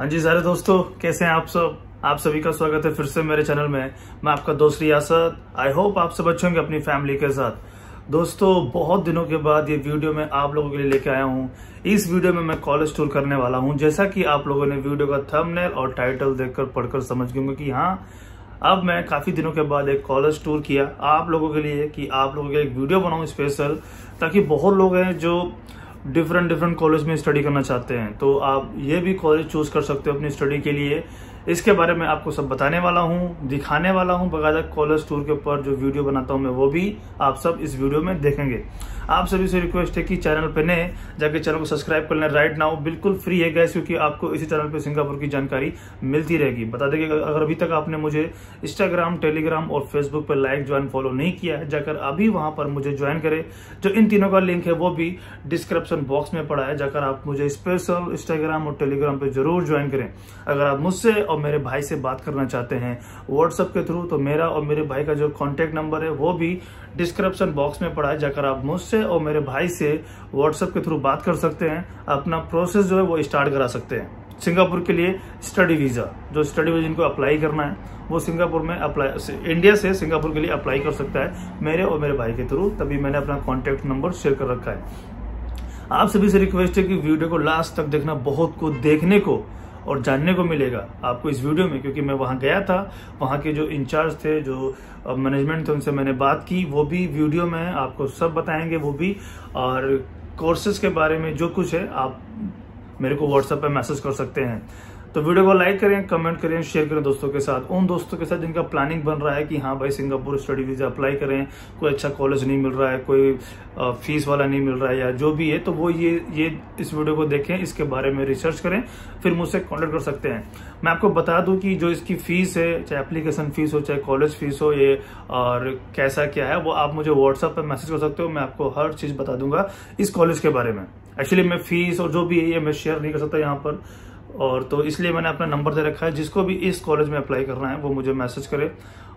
हाँ जी सारे दोस्तों, कैसे हैं आप सब? आप सभी का स्वागत है फिर से मेरे चैनल में। मैं आपका दोस्त रियासत। आई होप आप सब अच्छे होंगे अपनी फैमिली के साथ। दोस्तों, बहुत दिनों के बाद ये वीडियो मैं आप लोगों के लिए लेके आया हूँ। इस वीडियो में मैं कॉलेज टूर करने वाला हूँ। जैसा कि आप लोगों ने वीडियो का थंबनेल और टाइटल देखकर पढ़कर समझ गए कि हाँ अब मैं काफ़ी दिनों के बाद एक कॉलेज टूर किया। आप लोगों के लिए कि आप लोगों के लिए एक वीडियो बनाऊँ स्पेशल ताकि बहुत लोग हैं जो डिफरेंट डिफरेंट कॉलेज में स्टडी करना चाहते हैं। तो आप ये भी कॉलेज चूज़ कर सकते हो अपनी स्टडी के लिए। इसके बारे में आपको सब बताने वाला हूँ, दिखाने वाला हूँ बकायदा कॉलेज टूर के ऊपर जो वीडियो बनाता हूँ मैं, वो भी आप सब इस वीडियो में देखेंगे। आप सभी से रिक्वेस्ट है कि चैनल पे नए, जाके चैनल को सब्सक्राइब कर लें राइट नाउ बिल्कुल फ्री है गैस क्योंकि आपको इसी चैनल पे सिंगापुर की जानकारी मिलती रहेगी। बता दें अगर अभी तक आपने मुझे इंस्टाग्राम टेलीग्राम और फेसबुक पर लाइक ज्वाइन फॉलो नहीं किया है, जाकर अभी वहाँ पर मुझे ज्वाइन करें। जो इन तीनों का लिंक है, वो भी डिस्क्रिप्शन बॉक्स में पड़ा है, जाकर आप मुझे स्पेशल इंस्टाग्राम और टेलीग्राम पर ज़रूर ज्वाइन करें। अगर आप मुझसे और मेरे भाई से बात करना चाहते हैं व्हाट्सएप के थ्रू तो मेरा और मेरे भाई का जो कॉन्टेक्ट नंबर है, वो भी डिस्क्रिप्शन बॉक्स में पड़ा है, जाकर आप मुझसे और मेरे भाई से व्हाट्सएप के थ्रू बात कर सकते हैं, अपना प्रोसेस जो है वो स्टार्ट करा सकते हैं। सिंगापुर के लिए स्टडी वीज़ा जो स्टडी वीज़ा जिनको अप्लाई करना है, वो सिंगापुर में अप्लाई इंडिया से सिंगापुर के लिए अप्लाई कर सकता है, मेरे और मेरे भाई के थ्रू तभी मैंने अपना कॉन्टेक्ट नंबर शेयर कर रखा है। आप सभी से रिक्वेस्ट है कि वीडियो को लास्ट तक देखना, बहुत कुछ देखने को और जानने को मिलेगा आपको इस वीडियो में, क्योंकि मैं वहाँ गया था, वहाँ के जो इंचार्ज थे, जो मैनेजमेंट थे, उनसे मैंने बात की, वो भी वीडियो में आपको सब बताएँगे, वो भी। और कोर्सेज के बारे में जो कुछ है, आप मेरे को व्हाट्सएप पर मैसेज कर सकते हैं। तो वीडियो को लाइक करें कमेंट करें शेयर करें दोस्तों के साथ। उन दोस्तों के साथ जिनका प्लानिंग बन रहा है कि हाँ भाई सिंगापुर स्टडी वीज़ा अप्लाई करें, कोई अच्छा कॉलेज नहीं मिल रहा है, कोई फ़ीस वाला नहीं मिल रहा है या जो भी है तो वो ये ये इस वीडियो को देखें, इसके बारे में रिसर्च करें, फिर मुझसे कॉन्टेक्ट कर सकते हैं। मैं आपको बता दूँ कि जो इसकी फ़ीस है, चाहे एप्लीकेशन फ़ीस हो, चाहे कॉलेज फ़ीस हो, ये, और कैसा क्या है, वो आप मुझे व्हाट्सएप पर मैसेज कर सकते हो, मैं आपको हर चीज़ बता दूँगा इस कॉलेज के बारे में। एक्चुअली मैं फ़ीस और जो भी है, ये मैं शेयर नहीं कर सकता यहाँ पर। और तो इसलिए मैंने अपना नंबर दे रखा है। जिसको भी इस कॉलेज में अप्लाई करना है, वो मुझे मैसेज करे।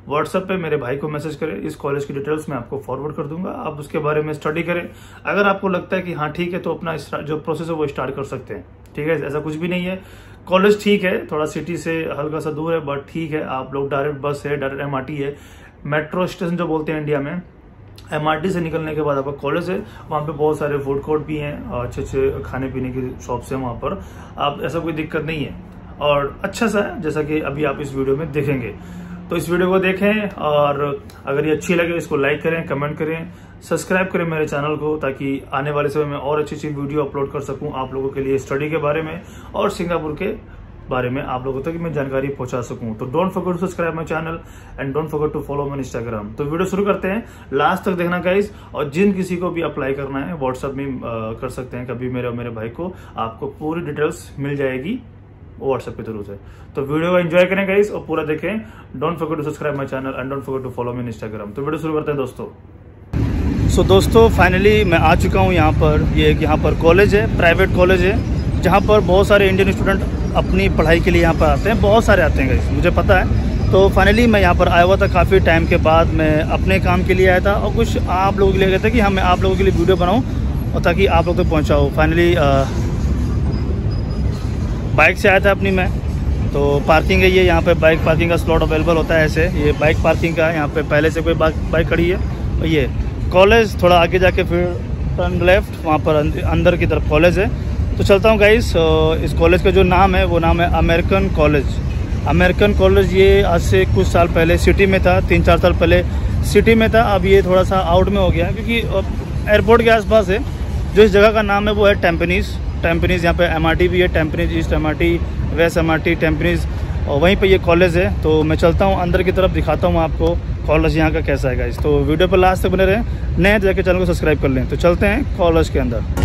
व्हाट्सएप पे मेरे भाई को मैसेज करें। इस कॉलेज की डिटेल्स मैं आपको फॉरवर्ड कर दूँगा। आप उसके बारे में स्टडी करें। अगर आपको लगता है कि हाँ ठीक है तो अपना जो प्रोसेस है, वो स्टार्ट कर सकते हैं। ठीक है? ऐसा कुछ भी नहीं है। कॉलेज ठीक है, थोड़ा सिटी से हल्का सा दूर है बट ठीक है। आप लोग डायरेक्ट बस है डायरेक्ट एम है। मेट्रो स्टेशन जो बोलते हैं इंडिया में एम से निकलने के बाद आपका कॉलेज है, वहाँ पे बहुत सारे फ़ूड कोर्ट भी हैं अच्छे अच्छे खाने पीने की शॉप्स हैं वहाँ पर। आप, ऐसा कोई दिक्कत नहीं है। और अच्छा सा है, जैसा कि अभी आप इस वीडियो में देखेंगे। तो इस वीडियो को देखें, और अगर ये अच्छी लगे, इसको लाइक करें कमेंट करें सब्सक्राइब करें मेरे चैनल को, ताकि आने वाले समय में और अच्छी अच्छी वीडियो अपलोड कर सकूँ आप लोगों के लिए स्टडी के बारे में, और सिंगापुर के बारे में आप लोगों तक मैं जानकारी पहुँचा सकूँ। तो don't forget to subscribe my channel and don't forget to follow my Instagram तो वीडियो शुरू करते हैं। लास्ट तक देखना गाइज़ और जिन किसी को भी अप्लाई करना है व्हाट्सएप में कर सकते हैं कभी मेरे और मेरे भाई को। आपको पूरी डिटेल्स मिल जाएगी व्हाट्सएप के थ्रू से। तो वीडियो को एंजॉय करें गाइस और पूरा देखें। Don't forget to subscribe my channel and don't forget to follow me Instagram तो वीडियो शुरू करते हैं दोस्तों। सो so, दोस्तों फाइनली मैं आ चुका हूँ यहाँ पर। ये यह यहाँ पर कॉलेज है प्राइवेट कॉलेज है जहाँ पर बहुत सारे इंडियन स्टूडेंट अपनी पढ़ाई के लिए यहाँ पर आते हैं। बहुत सारे आते हैं मुझे पता है। तो फाइनली मैं यहाँ पर आया हुआ था काफ़ी टाइम के बाद मैं अपने काम के लिए आया था और कुछ आप लोगों के लिए कहते कि हाँ मैं आप लोगों के लिए वीडियो बनाऊँ और ताकि आप लोग तक पहुँचाऊँ। फाइनली बाइक से आया था अपनी मैं। तो पार्किंग है ये, यहाँ पे बाइक पार्किंग का स्लॉट अवेलेबल होता है ऐसे। ये बाइक पार्किंग का यहाँ पे पहले से कोई बाइक खड़ी है। और ये कॉलेज थोड़ा आगे जाके फिर टर्न लेफ़्ट वहाँ पर अंदर की तरफ़ कॉलेज है। तो चलता हूँ गाइस इस कॉलेज का जो नाम है, वो नाम है अमेरिकन कॉलेज अमेरिकन कॉलेज ये आज से कुछ साल पहले सिटी में था, तीन चार साल पहले सिटी में था, अब ये थोड़ा सा आउट में हो गया क्योंकि एयरपोर्ट के आसपास है, जो इस जगह का नाम है वो है टेम्पनीज़ टेम्पनीज़ यहाँ पे एमआरटी भी है Tampines east M west M Tampines और वहीं पे ये कॉलेज है तो मैं चलता हूँ, अंदर की तरफ़ दिखाता हूँ आपको कॉलेज यहाँ का कैसा है गाइस तो वीडियो पर लास्ट तक बने रहें, नए तो जाके चैनल को सब्सक्राइब कर लें तो चलते हैं कॉलेज के अंदर.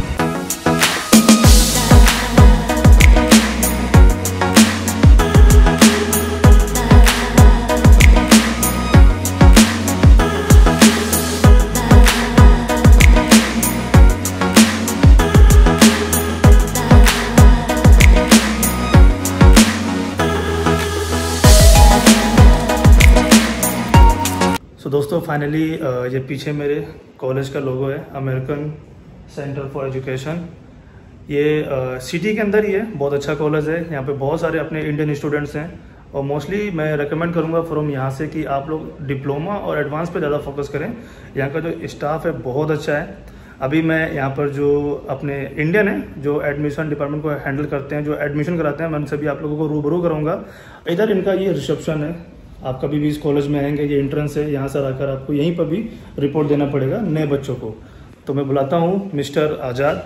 दोस्तों फाइनली ये पीछे मेरे कॉलेज का लोगो है अमेरिकन सेंटर फॉर एजुकेशन ये सिटी के अंदर ही है, बहुत अच्छा कॉलेज है। यहाँ पे बहुत सारे अपने इंडियन स्टूडेंट्स हैं। और मोस्टली मैं रेकमेंड करूँगा फ्रॉम यहाँ से कि आप लोग डिप्लोमा और एडवांस पे ज़्यादा फोकस करें। यहाँ का जो स्टाफ है, बहुत अच्छा है। अभी मैं यहाँ पर जो अपने इंडियन है, जो एडमिशन डिपार्टमेंट को हैंडल करते हैं, जो एडमिशन कराते हैं, मैं उनसे भी आप लोगों को रूबरू कराऊँगा। इधर इनका ये रिसेप्शन है आप कभी भी इस कॉलेज में आएँगे ये एंट्रेंस है यहाँ से आकर आपको यहीं पर भी रिपोर्ट देना पड़ेगा नए बच्चों को। तो मैं बुलाता हूँ मिस्टर आज़ाद।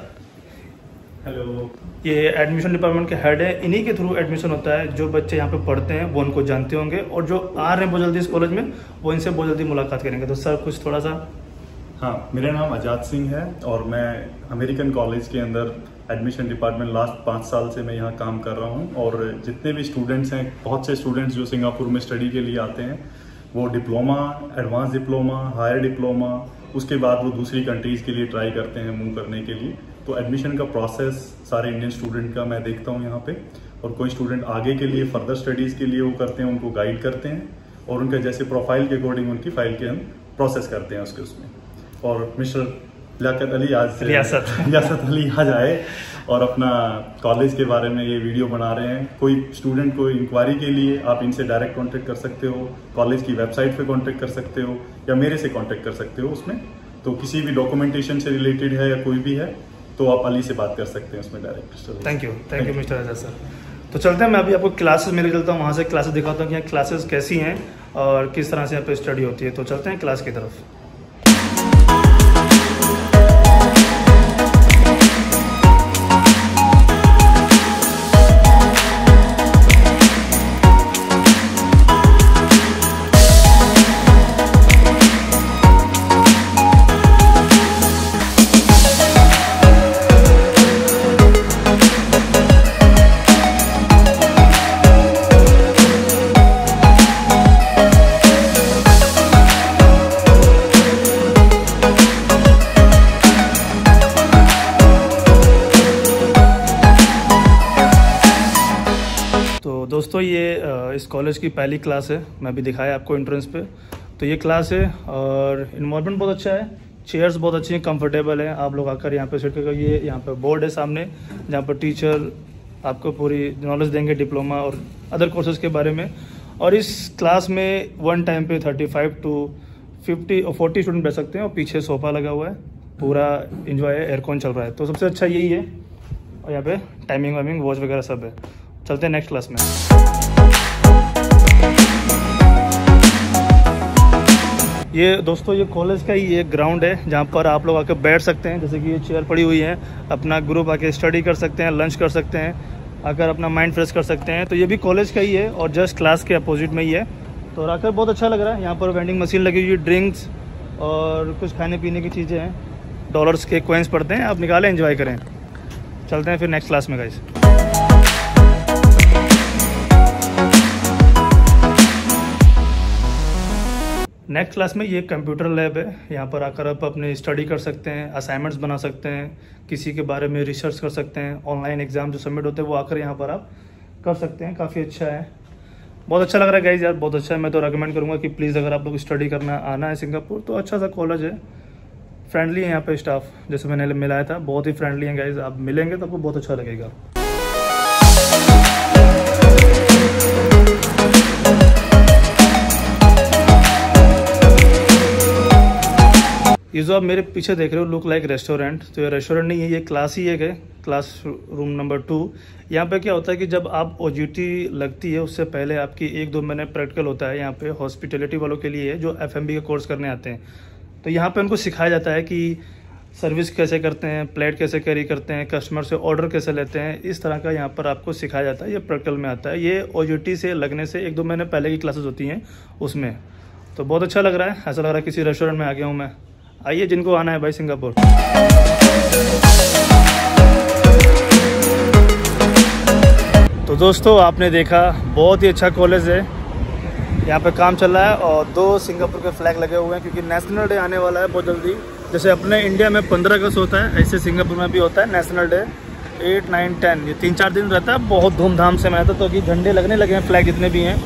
हेलो ये एडमिशन डिपार्टमेंट के हेड है। इन्हीं के थ्रू एडमिशन होता है। जो बच्चे यहाँ पे पढ़ते हैं वो उनको जानते होंगे। और जो आ रहे हैं बहुत जल्दी इस कॉलेज में वो इनसे बहुत जल्दी मुलाकात करेंगे। तो सर कुछ थोड़ा सा हाँ मेरा नाम आज़ाद सिंह है और मैं अमेरिकन कॉलेज के अंदर एडमिशन डिपार्टमेंट लास्ट पाँच साल से मैं यहाँ काम कर रहा हूँ और जितने भी स्टूडेंट्स हैं, बहुत से स्टूडेंट्स जो सिंगापुर में स्टडी के लिए आते हैं, वो diploma advance diploma higher diploma उसके बाद वो दूसरी कंट्रीज़ के लिए ट्राई करते हैं मूव करने के लिए। तो एडमिशन का प्रोसेस सारे इंडियन स्टूडेंट का मैं देखता हूँ यहाँ पे और कोई स्टूडेंट आगे के लिए फर्दर स्टडीज़ के लिए वो करते हैं, उनको गाइड करते हैं और उनका जैसे प्रोफ़ाइल के अकॉर्डिंग उनकी फ़ाइल के हम प्रोसेस करते हैं उसके उसमें। और मिस्टर लियाकत अली आज से रियासत। रियासत अली आज आए और अपना कॉलेज के बारे में ये वीडियो बना रहे हैं। कोई स्टूडेंट को इंक्वायरी के लिए आप इनसे डायरेक्ट कांटेक्ट कर सकते हो कॉलेज की वेबसाइट पे कांटेक्ट कर सकते हो या मेरे से कांटेक्ट कर सकते हो उसमें। तो किसी भी डॉक्यूमेंटेशन से रिलेटेड है या कोई भी है तो आप अली से बात कर सकते हैं उसमें direct thank you thank you mister Raja sir तो चलते हैं मैं अभी आपको क्लासेस मेरे चलता हूँ वहाँ से क्लासेस दिखाता हूँ कि यहाँ क्लासेस कैसी हैं और किस तरह से यहाँ पे स्टडी होती है। तो चलते हैं क्लास की तरफ़। कॉलेज की पहली क्लास है। मैं भी दिखाया आपको एंट्रेंस पे। तो ये क्लास है और इन्वायरमेंट बहुत अच्छा है। चेयर्स बहुत अच्छी हैं कंफर्टेबल हैं। आप लोग आकर यहाँ पे सीट कर ये यहाँ पे बोर्ड है सामने, जहाँ पर टीचर आपको पूरी नॉलेज देंगे डिप्लोमा और अदर कोर्सेज के बारे में। और इस क्लास में वन टाइम पे थर्टी फाइव टू फिफ्टी और फोर्टी स्टूडेंट बैठ सकते हैं और पीछे सोफा लगा हुआ है। पूरा इन्जॉय है एयरकॉन चल रहा है। तो सबसे अच्छा यही है। और यहाँ पे टाइमिंग वाइमिंग वॉच वगैरह सब है। चलते हैं नेक्स्ट क्लास में। ये दोस्तों, ये कॉलेज का ही एक ग्राउंड है, जहाँ पर आप लोग आकर बैठ सकते हैं। जैसे कि ये चेयर पड़ी हुई है, अपना ग्रुप आके स्टडी कर सकते हैं लंच कर सकते हैं, आकर अपना माइंड फ्रेश कर सकते हैं। तो ये भी कॉलेज का ही है और जस्ट क्लास के अपोजिट में ही है। तो आकर बहुत अच्छा लग रहा है। यहाँ पर वेंडिंग मशीन लगी हुई ड्रिंक्स और कुछ खाने पीने की चीज़ें हैं। डॉलर्स के कोइंस पड़ते हैं, आप निकालें एंजॉय करें। चलते हैं फिर नेक्स्ट क्लास में गाइस नेक्स्ट क्लास में ये कंप्यूटर लैब है। यहाँ पर आकर आप अपने स्टडी कर सकते हैं असाइनमेंट्स बना सकते हैं, किसी के बारे में रिसर्च कर सकते हैं ऑनलाइन एग्ज़ाम जो सबमिट होते हैं वो आकर यहाँ पर आप कर सकते हैं। काफ़ी अच्छा है। बहुत अच्छा लग रहा है गाइज़ यार, बहुत अच्छा है। मैं तो रिकमेंड करूँगा कि प्लीज़ अगर आप लोग स्टडी करना आना है सिंगापुर तो अच्छा सा कॉलेज है। फ्रेंडली है यहाँ पे स्टाफ जैसे मैंने मिलाया था। बहुत ही फ्रेंडली है गाइज़ आप मिलेंगे तो आपको बहुत अच्छा लगेगा। ये जो आप मेरे पीछे देख रहे हो लुक लाइक रेस्टोरेंट तो ये रेस्टोरेंट नहीं है, ये क्लास ही एक है क्लास रूम नंबर टू यहाँ पे क्या होता है कि जब आप ओ लगती है, उससे पहले आपकी एक दो महीने प्रैक्टिकल होता है, यहाँ पे हॉस्पिटलिटी वालों के लिए जो एफ़ का कोर्स करने आते हैं। तो यहाँ पर उनको सिखाया जाता है कि सर्विस कैसे करते हैं प्लेट कैसे कैरी करते हैं कस्टमर से ऑर्डर कैसे लेते हैं, इस तरह का यहाँ पर आपको सिखाया जाता है, ये प्रैक्टिकल में आता है। ये ओ से लगने से एक दो महीने पहले की क्लासेस होती हैं उसमें। तो बहुत अच्छा लग रहा है, ऐसा लग रहा है किसी रेस्टोरेंट में आ गया हूँ मैं। आइए जिनको आना है भाई सिंगापुर। तो दोस्तों, आपने देखा, बहुत ही अच्छा कॉलेज है। यहाँ पे काम चल रहा है और दो सिंगापुर के फ्लैग लगे हुए हैं क्योंकि नेशनल डे आने वाला है बहुत जल्दी। जैसे अपने इंडिया में पंद्रह अगस्त होता है, ऐसे सिंगापुर में भी होता है national day eight nine ten ये तीन चार दिन रहता है, बहुत धूमधाम से है। तो अभी झंडे लगने लगे हैं फ्लैग जितने भी हैं।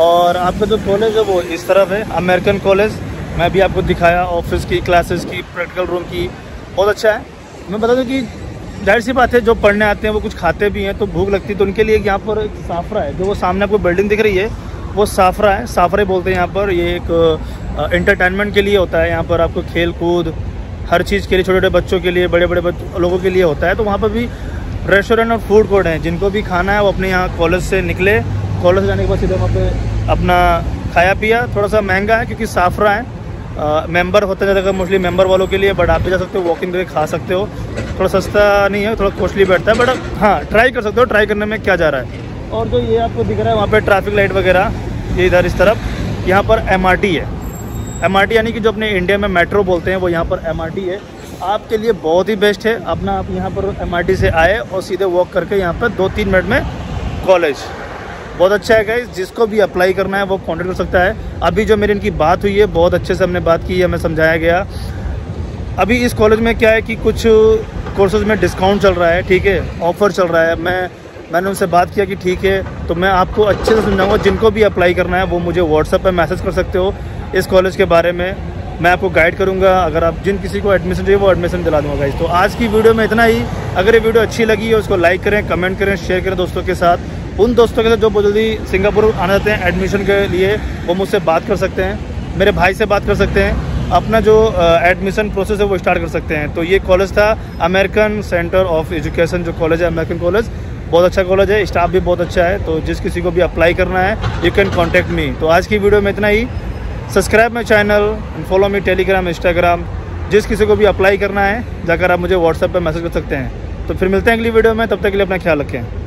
और आपका जो कॉलेज है वो इस तरफ़ है अमेरिकन कॉलेज मैं भी आपको दिखाया ऑफ़िस की क्लासेस की प्रैक्टिकल रूम की। बहुत अच्छा है। मैं बता दूँ कि ज़ाहिर सी बात है, जो पढ़ने आते हैं, वो कुछ खाते भी हैं तो भूख लगती है तो उनके लिए यहाँ पर एक साफरा है, जो वो सामने आपको बिल्डिंग दिख रही है, वो साफरा है। साफरे बोलते हैं यहाँ पर, ये एक इंटरटेनमेंट के लिए होता है। यहाँ पर आपको खेल कूद हर चीज़ के लिए छोटे छोटे बच्चों के लिए बड़े बड़े लोगों के लिए होता है। तो वहाँ पर भी रेस्टोरेंट और फ़ूड कोर्ट हैं। जिनको भी खाना है, वो अपने यहाँ कॉलेज से निकले। कॉलेज से जाने के बाद सीधे वहाँ पे अपना खाया पिया थोड़ा सा महँगा है, क्योंकि साफरा है। मेंबर होता है ज़्यादा मोस्टली मेंबर वालों के लिए बट आप भी जा सकते हो वॉक इन करके खा सकते हो। थोड़ा सस्ता नहीं है, थोड़ा कॉस्टली बैठता है बट हाँ ट्राई कर सकते हो ट्राई करने में क्या जा रहा है। और जो ये आपको दिख रहा है, वहाँ पर ट्रैफ़िक लाइट वगैरह, ये इधर इस तरफ़, यहाँ पर एमआरटी है। एमआरटी यानी कि जो अपने इंडिया में मेट्रो बोलते हैं, वो यहाँ पर एमआरटी है। आपके लिए बहुत ही बेस्ट है, अपना आप यहाँ पर एमआरटी से आए और सीधे वॉक करके यहाँ पर दो तीन मिनट में कॉलेज बहुत अच्छा है गाइज़ जिसको भी अप्लाई करना है, वो कॉन्टेक्ट कर सकता है। अभी जो मेरी इनकी बात हुई है, बहुत अच्छे से हमने बात की है, हमें समझाया गया। अभी इस कॉलेज में क्या है कि कुछ कोर्सेज में डिस्काउंट चल रहा है, ठीक है? ऑफ़र चल रहा है। मैं, मैंने उनसे बात किया कि ठीक है तो मैं आपको अच्छे से समझाऊँगा। जिनको भी अप्लाई करना है, वो मुझे व्हाट्सएप पर मैसेज कर सकते हो इस कॉलेज के बारे में। मैं आपको गाइड करूँगा। अगर आप, जिन किसी को एडमिशन चाहिए, वो एडमिशन दिला दूँगा गाइज़ तो आज की वीडियो में इतना ही। अगर ये वीडियो अच्छी लगी है, उसको लाइक करें कमेंट करें शेयर करें दोस्तों के साथ। उन दोस्तों के साथ जो बहुत जल्दी सिंगापुर आना चाहते हैं एडमिशन के लिए, वो मुझसे बात कर सकते हैं। मेरे भाई से बात कर सकते हैं। अपना जो एडमिशन प्रोसेस है, वो स्टार्ट कर सकते हैं। तो ये कॉलेज था अमेरिकन सेंटर ऑफ़ एजुकेशन जो कॉलेज है अमेरिकन कॉलेज बहुत अच्छा कॉलेज है स्टाफ भी बहुत अच्छा है। तो जिस किसी को भी अप्लाई करना है यू कैन कॉन्टैक्ट मी तो आज की वीडियो में इतना ही। Subscribe my channel follow me Telegram Instagram जिस किसी को भी अप्लाई करना है, जाकर आप मुझे व्हाट्सएप पर मैसेज कर सकते हैं। तो फिर मिलते हैं अगली वीडियो में, तब तक के लिए अपना ख्याल रखें।